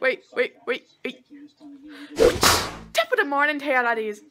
wait, wait, wait, wait. Tip of the morning to laddies.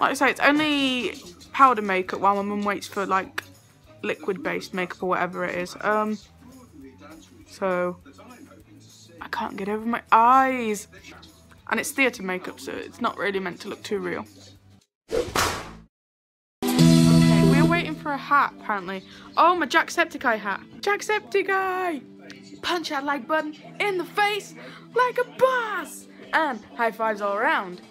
Like I say, it's only powder makeup while my mum waits for like liquid based makeup or whatever it is. Um, so I can't get over my eyes. And it's theatre makeup, so it's not really meant to look too real. Okay, we're waiting for a hat, apparently. Oh, my Jacksepticeye hat. Jacksepticeye! Punch that like button in the face like a boss! And high fives all around.